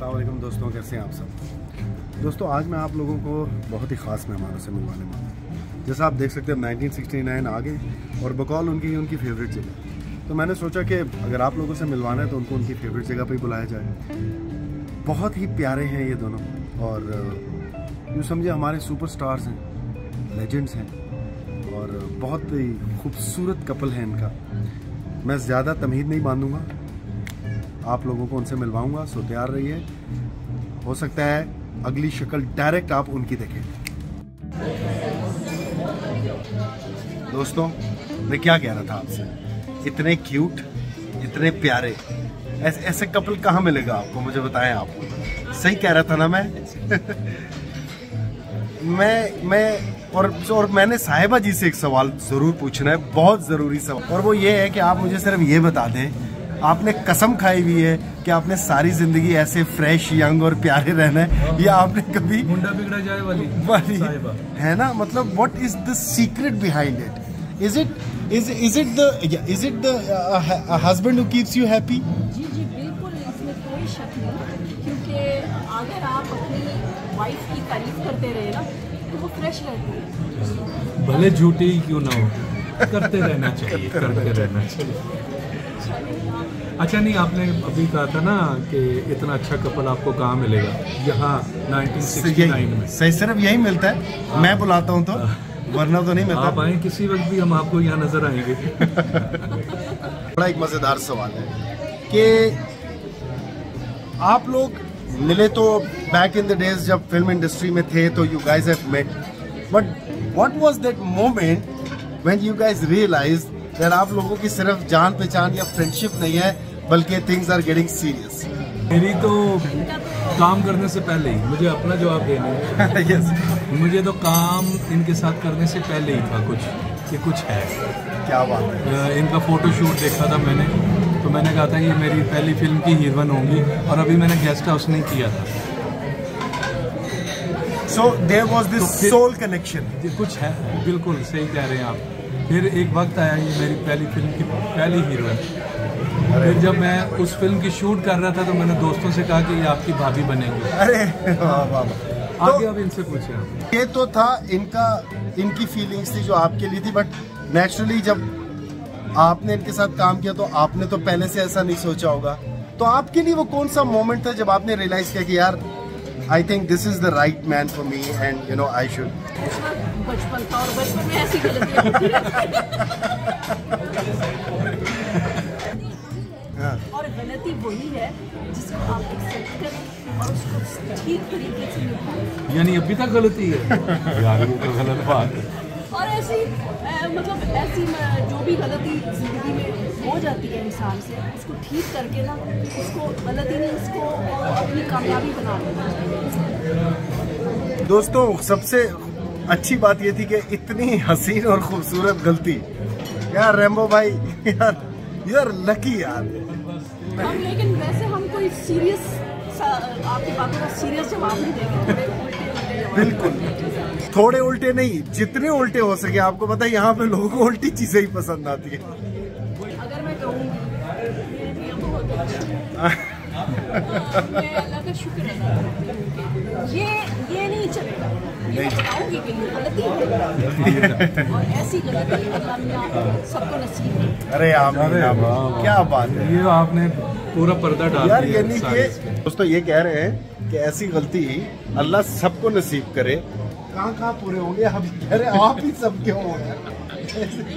वालेकुम दोस्तों, कैसे हैं आप सब? दोस्तों, आज मैं आप लोगों को बहुत ही ख़ास मेहमानों से मिलवाने वाला हूँ। जैसा आप देख सकते हैं 1969 आ गए और बकौल उनकी उनकी फेवरेट जगह तो मैंने सोचा कि अगर आप लोगों से मिलवाना है तो उनको उनकी फेवरेट जगह पर ही बुलाया जाए। बहुत ही प्यारे हैं ये दोनों और यूँ समझे हमारे सुपर स्टार्स हैं लेजेंड्स हैं और बहुत ही खूबसूरत कपल है इनका। मैं ज़्यादा तमहीद नहीं बांधूँगा। आप लोगों को उनसे मिलवाऊँगा, सो तैयार रहिए। हो सकता है अगली शक्ल डायरेक्ट आप उनकी देखें। दोस्तों, मैं क्या कह रहा था आपसे? इतने क्यूट इतने प्यारे, ऐसे ऐसे कपल कहाँ मिलेगा आपको? मुझे बताएँ आप। सही कह रहा था ना मैं? मैं मैं, और और मैंने साहिबा जी से एक सवाल ज़रूर पूछना है, बहुत ज़रूरी सवाल। और वो ये है कि आप मुझे सिर्फ़ ये बता दें आपने कसम खाई हुई है कि आपने सारी ज़िंदगी ऐसे फ्रेश यंग और प्यारे रहना है। या आपने कभी मुंडा बिगड़ा जाए वाली। वाली। है ना? मतलब what is the secret behind it is it is is it the is it the husband who keeps you happy जी जी बिल्कुल इसमें कोई शक नहीं। क्योंकि अगर आप अपनी वाइफ की तारीफ़ करते रहे ना तो वो फ्रेश रहती है। भले झूठी क्यों ना हो करते रहना चाहिए करते रहना चाहिए। अच्छा नहीं आपने अभी कहा था ना कि इतना अच्छा कपल आपको कहाँ मिलेगा? यहाँ 1969 में। सही सिर्फ़ यही मिलता है। हाँ। मैं बुलाता हूँ तो हाँ। वरना तो नहीं मिलता। आप आए किसी वक्त भी हम आपको यहाँ नज़र आएँगे। बड़ा एक मज़ेदार सवाल है कि आप लोग मिले तो बैक इन द डेज़ जब फ़िल्म इंडस्ट्री में थे तो you guys have met but what was that moment when you guys realise आप लोगों की सिर्फ़ जान पहचान या फ्रेंडशिप नहीं है बल्कि थिंग्स आर गेटिंग सीरियस मेरी तो काम करने से पहले ही मुझे अपना जवाब देना है। Yes. मुझे तो काम इनके साथ करने से पहले ही था कुछ कि कुछ है। क्या बात है। इनका फ़ोटो शूट देखा था मैंने तो मैंने कहा था ये मेरी पहली फ़िल्म की हीरोइन होंगी और अभी मैंने गेस्ट हाउस नहीं किया था। So there was this soul connection कुछ है बिल्कुल सही कह रहे हैं आप। फिर एक वक्त आया ये मेरी पहली फ़िल्म की पहली हीरोइन। फिर जब मैं उस फ़िल्म की शूट कर रहा था तो मैंने दोस्तों से कहा कि ये आपकी भाभी बनेगी। अरे वाह आगे अब इनसे पूछे ये तो था इनका इनकी फीलिंग्स थी जो आपके लिए थी बट नेचुरली जब आपने इनके साथ काम किया तो आपने तो पहले से ऐसा नहीं सोचा होगा। तो आपके लिए वो कौन सा मोमेंट था जब आपने रियलाइज़ किया कि यार I think this is the right man for me and you know I should बचपन था और बचपन में ऐसी गलतियाँ गलती वही है जिसको आप एक्सेप्ट करें और उसको ठीक तरीके से निभाएँ। यानी अभी तक गलती है? यार ये तो गलत बात है। और ऐसी मतलब ऐसी जो भी गलती ज़िंदगी में हो जाती है इंसान से उसको ठीक करके ना उसको गलती नहीं उसको अपनी कामयाबी बना लेना दोस्तों सबसे अच्छी बात ये थी कि इतनी हसीन और खूबसूरत गलती। यार रेम्बो भाई यार यार लकी यार। हम लेकिन वैसे हम कोई सीरियस आपकी बातों का सीरियस जवाब नहीं देंगे। बिल्कुल। थोड़े उल्टे नहीं जितने उल्टे हो सके। आपको पता है यहाँ पे लोगों को उल्टी चीज़ें ही पसंद आती है। अगर मैं कहूँगी अल्लाह का शुक्र है। ये ये नहीं चलेगा। ये बताऊँगी कि गलती है। और ऐसी गलती अल्लाह सबको नसीब अरे आप क्या बात है। ये आपने पूरा पर्दा डाल यार यानी कि दोस्तों ये कह रहे हैं कि ऐसी गलती अल्लाह सबको नसीब करे। कहाँ कहाँ पूरे होंगे? हम कह रहे आप ही सब क्यों हो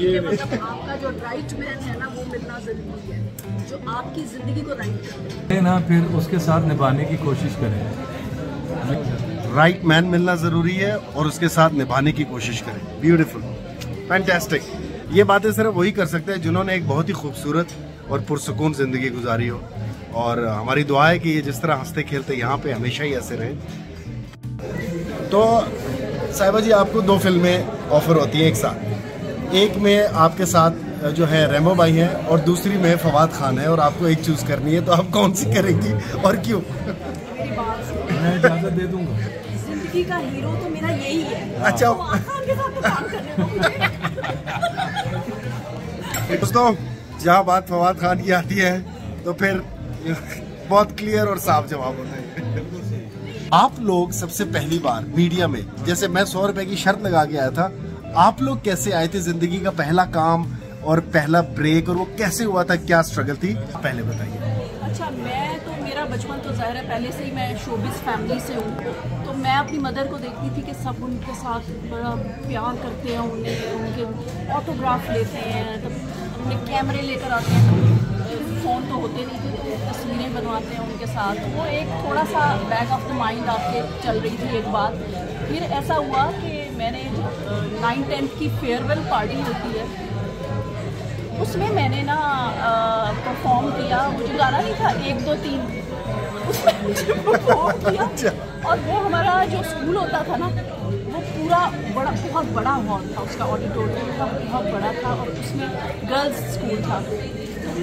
ये मतलब आपका जो राइट मैन है ना वो मिलना ज़रूरी है। जो आपकी ज़िंदगी को राइट ना फिर उसके साथ निभाने की कोशिश करें। राइट मैन मिलना ज़रूरी है और उसके साथ निभाने की कोशिश करें। ब्यूटीफुल फैंटेस्टिक ये बातें सिर्फ़ वही कर सकते हैं जिन्होंने एक बहुत ही खूबसूरत और पुरसकून ज़िंदगी गुजारी हो। और हमारी दुआ है कि ये जिस तरह हँसते खेलते यहाँ पे हमेशा ही ऐसे रहे। तो साहिबा जी, आपको दो फ़िल्में ऑफ़र होती हैं एक साथ। एक में आपके साथ जो है रेमो भाई है और दूसरी में फवाद खान है और आपको एक चूज़ करनी है तो आप कौन सी करेंगी और क्यों? मैं इजाज़त दे दूँगा। ज़िंदगी का हीरो तो मेरा यही है। अच्छा। दोस्तों जहाँ बात फवाद खान की आती है तो फिर बहुत क्लियर और साफ़ जवाब होता है। आप लोग सबसे पहली बार मीडिया में जैसे मैं सौ रुपए की शर्त लगा के आया था आप लोग कैसे आए थे ज़िंदगी का पहला काम और पहला ब्रेक और वो कैसे हुआ था क्या स्ट्रगल थी? पहले बताइए। अच्छा मैं तो बचपन तो ज़ाहिर है, पहले से ही मैं शोबिस फैमिली से हूँ। तो मैं अपनी मदर को देखती थी कि सब उनके साथ बड़ा प्यार करते हैं, उन्हें, उनके ऑटोग्राफ लेते हैं तब अपने कैमरे लेकर आते हैं फ़ोन तो होते नहीं थे तो तस्वीरें बनवाते हैं उनके साथ। तो वो एक थोड़ा सा बैक ऑफ़ द माइंड आपके चल रही थी एक बात फिर ऐसा हुआ कि मैंने नाइन टेंथ की फेयरवेल पार्टी होती है, उसमें मैंने ना परफॉर्म किया। मुझे गाना नहीं था, एक, दो, तीन। उसमें मुझे परफॉर्म किया और वो हमारा जो स्कूल होता था ना वो पूरा बड़ा बहुत बड़ा हॉल था उसका ऑडिटोरियम था बहुत बड़ा था और उसमें गर्ल्स स्कूल था।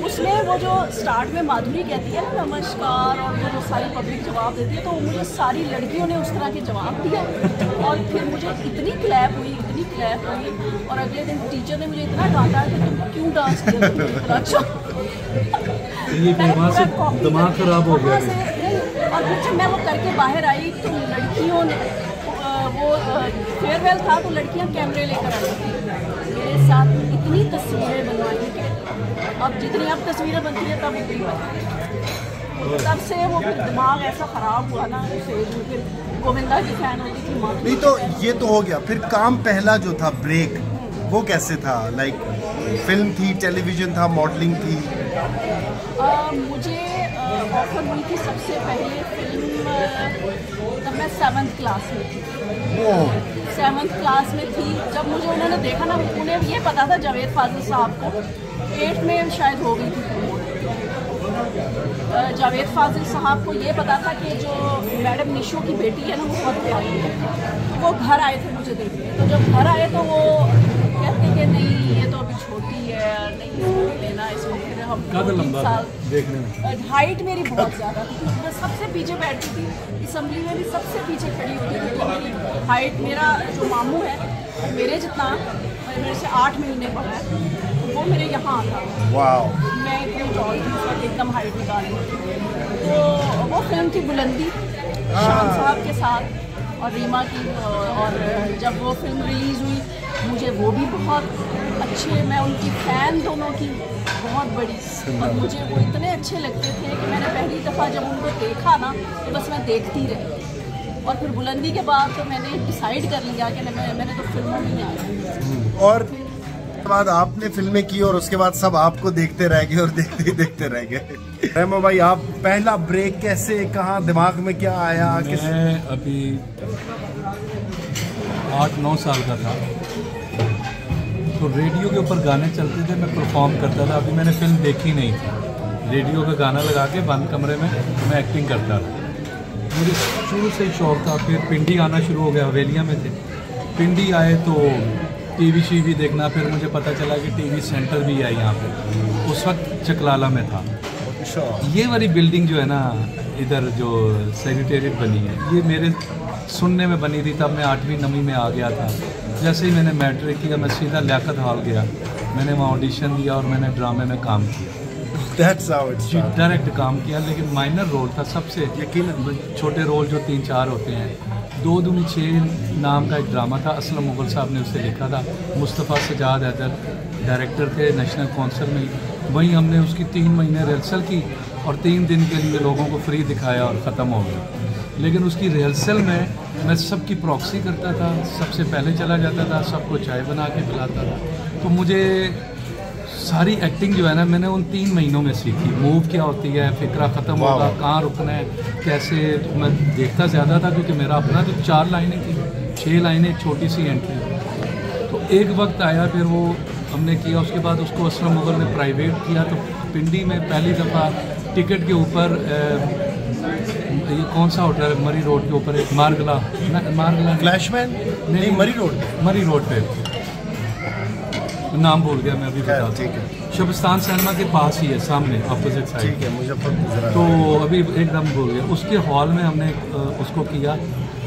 उसमें वो जो स्टार्ट में माधुरी कहती है ना नमस्कार और वो जो सारी पब्लिक जवाब देती है तो मुझे सारी लड़कियों ने उस तरह के जवाब दिया और फिर मुझे इतनी क्लैप हुई इतनी क्लैप हुई और अगले दिन टीचर ने मुझे इतना डांटा कि तुम क्यों डांस किया अच्छा। दिमाग खराब हो गया और फिर जब मैं वो करके बाहर आई तो लड़कियों ने वो फेयरवेल था तो लड़कियाँ कैमरे लेकर आई थी मेरे साथ इतनी तस्वीरें बनवाई कि अब जितनी अब तस्वीरें बनती हैं तब उतनी बनती तब से वो फिर दिमाग ऐसा ख़राब हुआ ना उसे फिर गोविंदा की फ़ैन होती थी नहीं तो ये तो हो गया। फिर काम पहला जो था ब्रेक वो कैसे था? लाइक फ़िल्म थी टेलीविज़न था मॉडलिंग थी? आ, मुझे ऑफ़र हुई थी सबसे पहले तब मैं सेवन्थ क्लास में थी। सेवन्थ क्लास में थी। जब मुझे उन्होंने देखा ना उन्हें ये पता था जावेद फाजिल साहब को एट में शायद हो गई थी। जावेद फाजिल साहब को ये पता था कि जो मैडम निशो की बेटी है ना वो बहुत प्यारी है। वो घर आए थे मुझे देखने। तो जब घर आए तो वो कहते कि नहीं ये तो अभी छोटी नहीं लेना इसको फिर हम लंबा साल देखने में हाइट मेरी बहुत ज़्यादा थी। मैं सबसे पीछे बैठती थी असम्बली में भी सबसे पीछे खड़ी होती थी तो मेरी हाइट मेरा जो मामू है मेरे जितना मेरे से आठ महीने बड़ा है वो मेरे यहाँ आता। मैं इतनी टॉल थी उस एकदम हाइट निकाली तो वो फ़िल्म थी बुलंदी शान साहब के साथ और रीमा की और जब वो फ़िल्म रिलीज़ हुई मुझे वो भी बहुत अच्छे मैं उनकी फ़ैन दोनों की बहुत बड़ी। और मुझे वो इतने अच्छे लगते थे कि मैंने पहली दफ़ा जब उनको देखा ना तो बस मैं देखती रही। और फिर बुलंदी के बाद तो मैंने डिसाइड कर लिया कि मैं मैंने तो फ़िल्मों में ही आया और बाद आपने फ़िल्में की और उसके बाद सब आपको देखते रह गए और देखते ही देखते रह गए। रहमा भाई आप पहला ब्रेक कैसे कहा दिमाग में क्या आया मैं किस... अभी आठ नौ साल का था। तो रेडियो के ऊपर गाने चलते थे मैं परफॉर्म करता था। अभी मैंने फ़िल्म देखी नहीं। थी रेडियो का गाना लगा के बंद कमरे में मैं एक्टिंग करता था। मुझे शुरू से ही शौक था। फिर पिंडी आना शुरू हो गया हवेलियाँ में थे। पिंडी आए तो टीवी शीवी देखना फिर मुझे पता चला कि टीवी सेंटर भी है यहाँ पे। उस वक्त चकलाला में था। अच्छा। ये वाली बिल्डिंग जो है ना इधर जो सेक्रेटेरिएट बनी है ये मेरे सुनने में बनी थी तब मैं आठवीं नवीं में आ गया था। जैसे ही मैंने मैट्रिक किया मैं सीधा लियाकत हॉल गया। मैंने वहाँ ऑडिशन दिया और मैंने ड्रामे में काम किया। जी डायरेक्ट काम किया लेकिन माइनर रोल था सबसे। यकीन छोटे रोल जो तीन चार होते हैं। दो दूनी छः नाम का एक ड्रामा था असलम मुगल साहब ने उसे लिखा था। मुस्तफ़ा सजाद हैदर डायरेक्टर थे नेशनल कौंसल में। वहीं हमने उसकी तीन महीने रिहर्सल की और तीन दिन के लिए लोगों को फ्री दिखाया और ख़त्म हो गया। लेकिन उसकी रिहर्सल में मैं सबकी प्रॉक्सी करता था सबसे पहले चला जाता था सबको चाय बना के पिलाता था। तो मुझे सारी एक्टिंग जो है ना मैंने उन तीन महीनों में सीखी। मूव क्या होती है फिक्रा ख़त्म होगा कहाँ रुकना है कैसे तो मैं देखता ज़्यादा था क्योंकि मेरा अपना तो चार लाइनें थी छः लाइनें छोटी सी एंट्री तो एक वक्त आया फिर वो हमने किया उसके बाद उसको असलम मुगल ने प्राइवेट किया। तो पिंडी में पहली दफ़ा टिकट के ऊपर ये कौन सा होटल है? मरी रोड के ऊपर एक मारगला। मारगला फ्लैशमैन नहीं मरी रोड मरी रोड पे। नाम बोल गया मैं अभी बता ठीक है। शबस्तान सिनेमा के पास ही है सामने अपोजिट साइड ठीक है मुजफ्फरपुर तो अभी एकदम बोल गया। उसके हॉल में हमने उसको किया।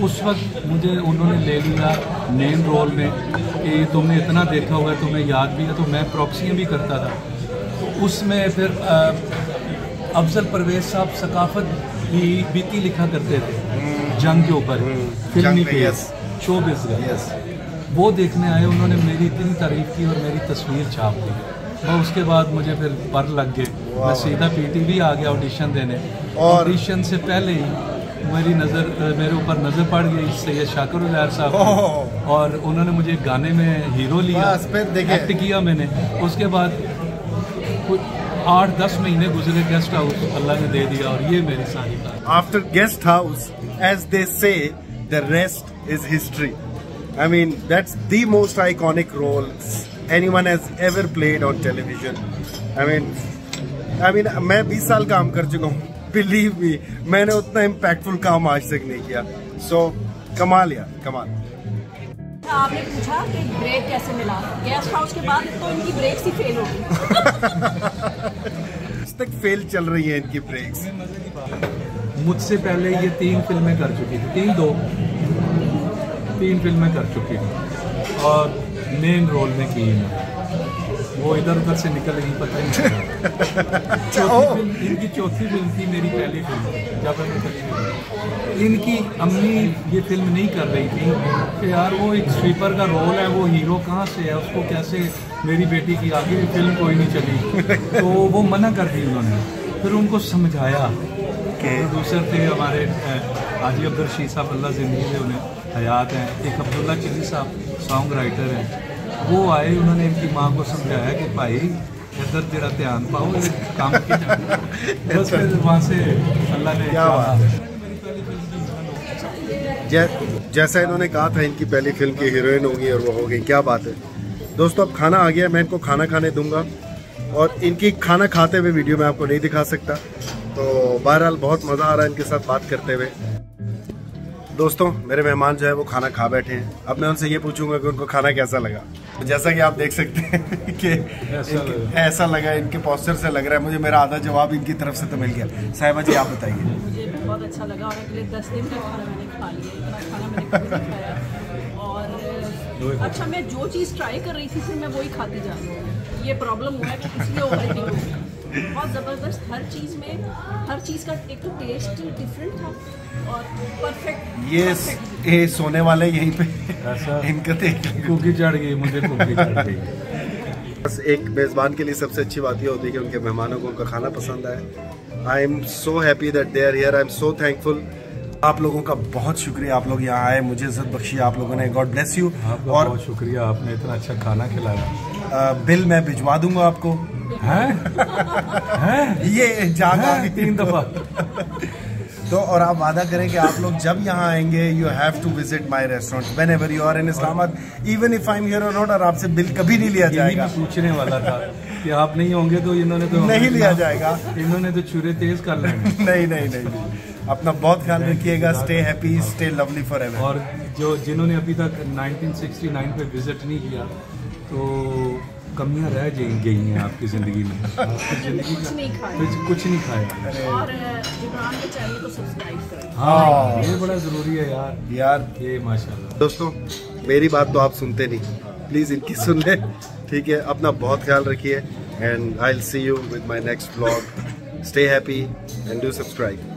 उस वक्त मुझे उन्होंने ले लिया मेन रोल में कि तुमने इतना देखा हुआ है तुम्हें याद भी है तो मैं प्रॉक्सियाँ भी करता था। तो उसमें फिर अफजल परवेज साहब सकाफत भी बीती लिखा करते थे जंग के ऊपर फ़िल्म जंग पे, की yes. शो बिज़नेस वो देखने आए उन्होंने मेरी इतनी तारीफ़ की और मेरी तस्वीर छाप दी। और उसके बाद मुझे फिर पर लग गए। मैं सीधा पीटीवी आ गया ऑडिशन देने। और- ऑडिशन से पहले ही मेरी नज़र मेरे ऊपर नज़र पड़ गई सैयद शाकर उजैर साहब और उन्होंने मुझे गाने में हीरो लिया। एक्ट किया मैंने। उसके बाद कुछ आठ दस महीने गुजरे गेस्ट हाउस अल्लाह ने दे दिया और ये मेरी सारी after guest house as they say the rest is history i mean that's the most iconic roles anyone has ever played on television i mean i mean मैं 20 साल काम कर चुका हूँ बिलीव मी मैंने उतना इम्पैक्टफुल काम आज तक नहीं किया सो so, कमाल यार कमाल आपने पूछा कि ब्रेक कैसे मिला? गेस्ट हाउस के बाद तो इनकी ब्रेक ही फेल हो गई तक फेल चल रही है इनकी ब्रेक्स मुझसे पहले ये तीन फ़िल्में कर चुकी थी। तीन दो। तीन फ़िल्में कर चुकी थी और मेन रोल में की है। वो इधर उधर से निकल नहीं पता ही नहीं इनकी चौथी फ़िल्म थी मेरी पहली फ़िल्म जब मैं इनकी अम्मी ये फ़िल्म नहीं कर रही थी कि यार वो एक स्वीपर का रोल है वो हीरो कहाँ से है उसको कैसे मेरी बेटी की आगे भी फ़िल्म कोई नहीं चली। तो वो मना कर दी उन्होंने। फिर उनको समझाया कि प्रोड्यूसर थे हमारे हाजी अब्दुल रशीद साहब अल्लाह ज़िंदगी से उन्हें हयात हैं। एक अब्दुल्ला चिली साहब सॉन्ग राइटर हैं। वो आए उन्होंने इनकी माँ को समझाया कि भाई इधर तेरा ध्यान पाओ काम बस फिर वहाँ से अल्लाह ने क्या बात जैसा इन्होंने कहा था इनकी पहली फ़िल्म की हीरोइन होगी और वो हो गई क्या बात है। दोस्तों अब खाना आ गया मैं इनको खाना खाने दूँगा। और इनकी खाना खाते हुए वीडियो मैं आपको नहीं दिखा सकता। तो बहरहाल बहुत मज़ा आ रहा है इनके साथ बात करते हुए। दोस्तों मेरे मेहमान जो है वो खाना खा बैठे हैं। अब मैं उनसे ये पूछूँगा कि उनको खाना कैसा लगा। तो जैसा कि आप देख सकते हैं कि ऐसा इनके- लगा। ऐसा लगा इनके पोस्टर से लग रहा है। मुझे मेरा आधा जवाब इनकी तरफ़ से तो मिल गया। साहिबा जी आप बताइए। मुझे बहुत अच्छा लगा और अगले दस दिन का खाना मैंने खा लिया। खाना मैंने खाया। और अच्छा मैं जो चीज़ ट्राई कर रही थी फिर मैं वही खाती जा रही हूँ। ये प्रॉब्लम हुआ है कि इसलिए बहुत ज़बरदस्त हर चीज़ में हर चीज़ का एक तो टेस्ट डिफरेंट था और परफेक्ट ये ये सोने वाले यहीं पे इनका देख कुकी चढ़ गई मुझे कुकी चढ़ गई। बस एक मेज़बान के लिए सबसे अच्छी बात ये होती है कि उनके मेहमानों को उनका खाना पसंद आए। I am so happy that they are here I am so thankful आप लोगों का बहुत शुक्रिया। आप लोग यहाँ आए मुझे इज़्ज़त बख्शी आप लोगों ने। गॉड ब्लेस यू और बहुत शुक्रिया आपने इतना अच्छा खाना खिलाया। बिल मैं भिजवा दूँगा आपको। हैं? हैं? ये जागा हैं? तीन दफ़ा। तो और आप वादा करें कि आप लोग जब यहाँ आएँगे you have to visit my restaurant whenever you are in Islamabad even if I am here or not और आपसे बिल कभी नहीं लिया जाएगा। मैं पूछने वाला था कि आप नहीं होंगे तो इन्होंने तो नहीं लिया जाएगा। इन्होंने तो छुरे तेज कर लेंगे नहीं नहीं नहीं नहीं। अपना बहुत ख्याल रखिएगा। Stay happy stay lovely forever और जो जिन्होंने अभी तक 1969 पे विज़िट नहीं किया तो कमियाँ रह गई हैं आपकी ज़िंदगी में। आपकी ज़िंदगी कुछ नहीं खाया। कुछ कुछ नहीं खाया। और के चैनल को सब्सक्राइब करें। हाँ ये बड़ा ज़रूरी है यार। यार। ये माशाल्लाह। दोस्तों मेरी बात तो आप सुनते नहीं। प्लीज़ इनकी सुन ले। ठीक है अपना बहुत ख्याल रखिए। And I see you with my next blog stay happy and do subscribe